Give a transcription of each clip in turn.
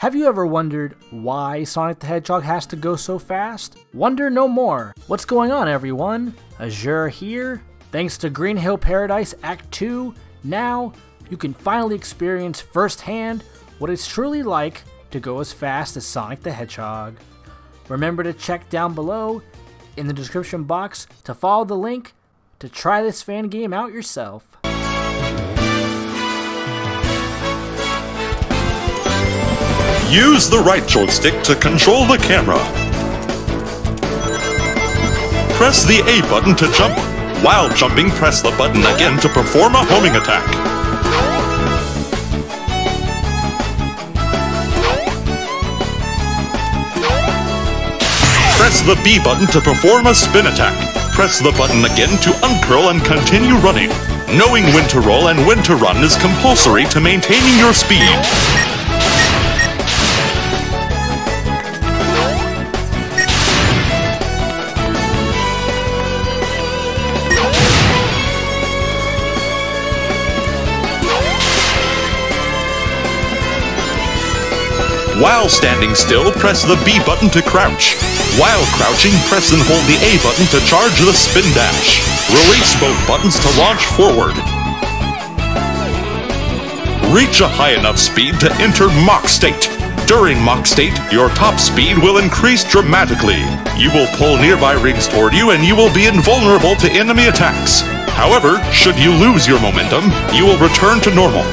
Have you ever wondered why Sonic the Hedgehog has to go so fast? Wonder no more. What's going on everyone? Azure here. Thanks to Green Hill Paradise Act 2, now you can finally experience firsthand what it's truly like to go as fast as Sonic the Hedgehog. Remember to check down below in the description box to follow the link to try this fan game out yourself. Use the right joystick to control the camera. Press the A button to jump. While jumping, press the button again to perform a homing attack. Press the B button to perform a spin attack. Press the button again to uncurl and continue running. Knowing when to roll and when to run is compulsory to maintaining your speed. While standing still, press the B button to crouch. While crouching, press and hold the A button to charge the spin dash. Release both buttons to launch forward. Reach a high enough speed to enter Mach state. During Mach state, your top speed will increase dramatically. You will pull nearby rings toward you and you will be invulnerable to enemy attacks. However, should you lose your momentum, you will return to normal.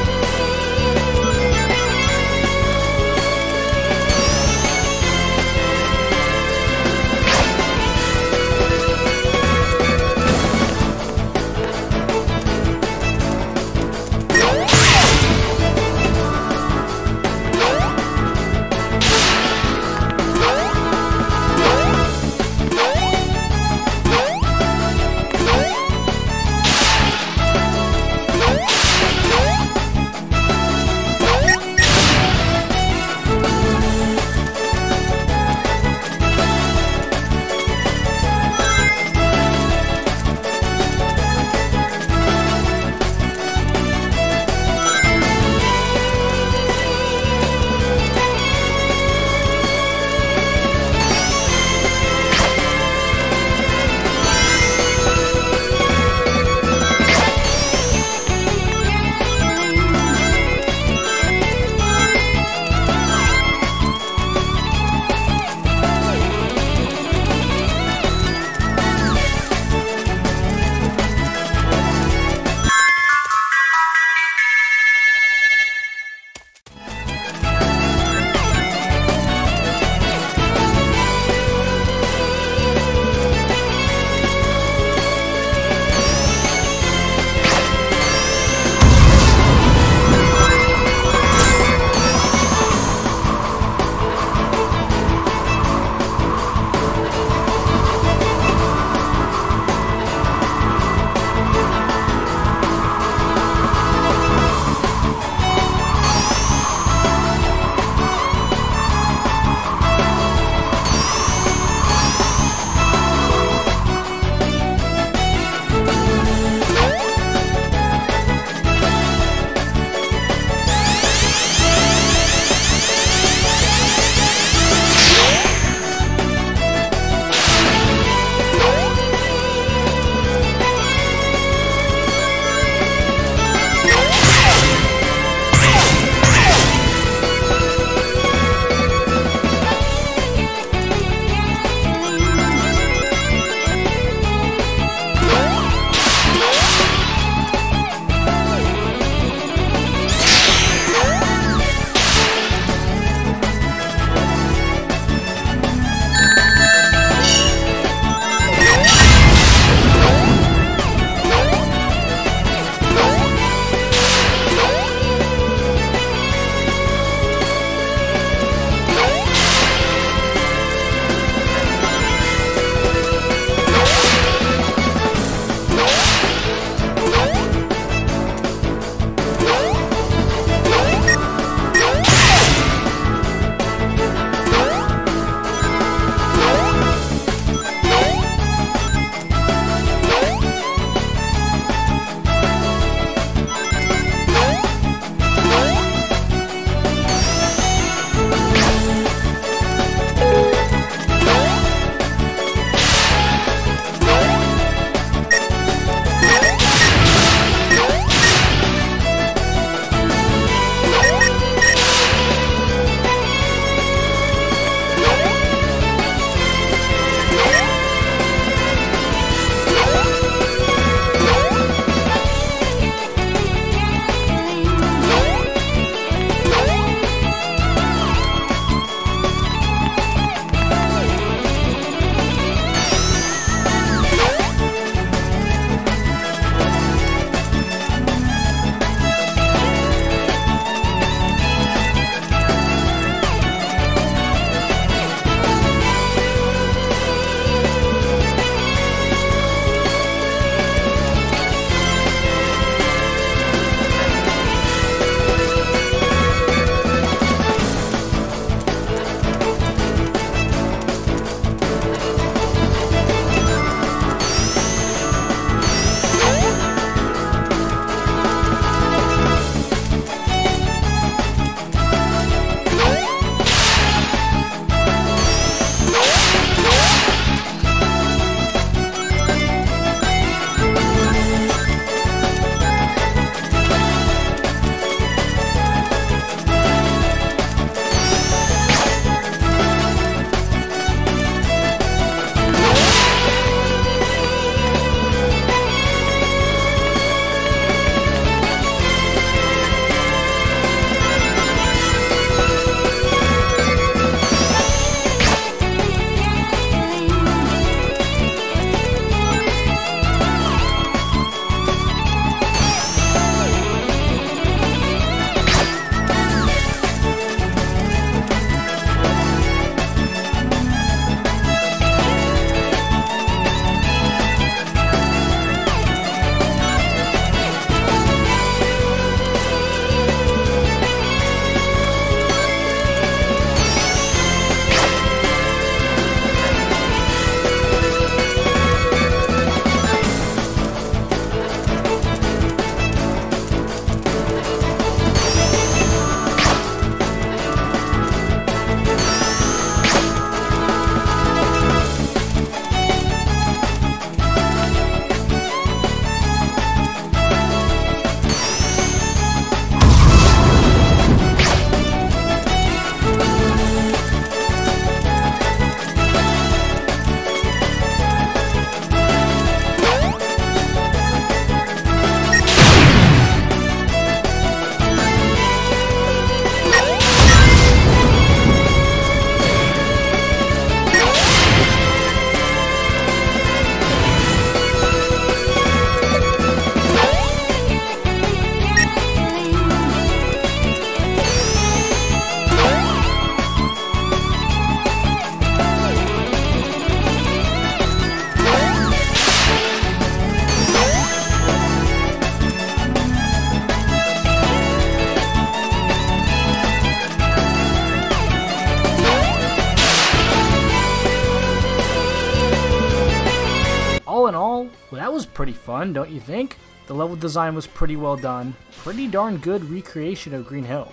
Pretty fun, don't you think? The level design was pretty well done. Pretty darn good recreation of Green Hill.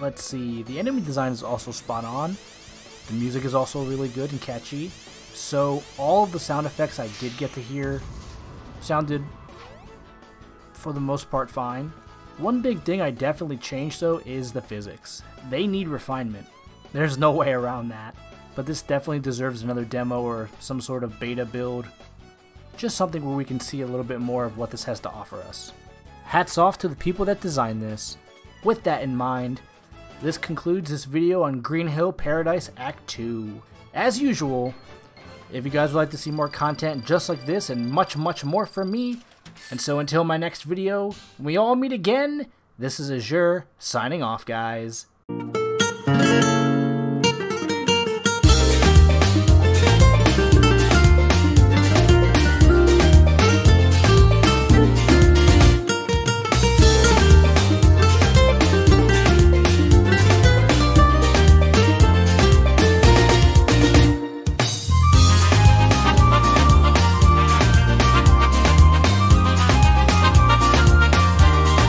Let's see, the enemy design is also spot on. The music is also really good and catchy. So all of the sound effects I did get to hear sounded, for the most part, fine. One big thing I definitely changed though is the physics. They need refinement. There's no way around that. But this definitely deserves another demo or some sort of beta build. Just something where we can see a little bit more of what this has to offer us. Hats off to the people that designed this. With that in mind, this concludes this video on Green Hill Paradise Act 2. As usual, if you guys would like to see more content just like this and much, much more from me, and so until my next video, we all meet again, this is Azure signing off, guys.